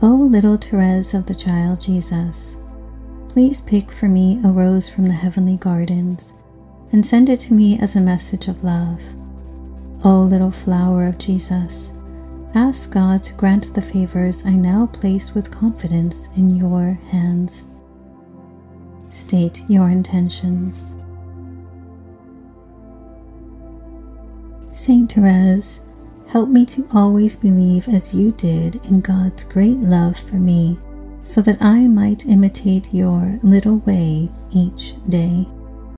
O little Therese of the child Jesus, please pick for me a rose from the heavenly gardens and send it to me as a message of love. O little flower of Jesus, ask God to grant the favors I now place with confidence in your hands. State your intentions. Saint Therese, help me to always believe as you did in God's great love for me, so that I might imitate your little way each day.